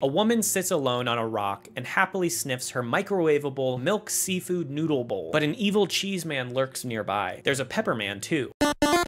A woman sits alone on a rock and happily sniffs her microwavable milk seafood noodle bowl, but an evil cheese man lurks nearby. There's a Pepperman too.